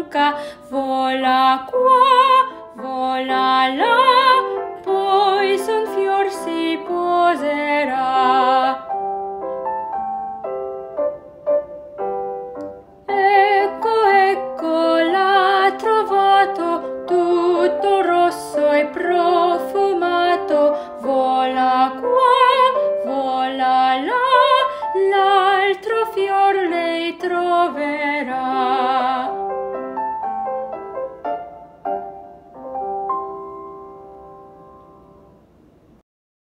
lunga, vola qua, vola là, poi sul fior si poserà. Ecco, ecco, l'ha trovato, tutto rosso e profumato, vola qua, vola là, là.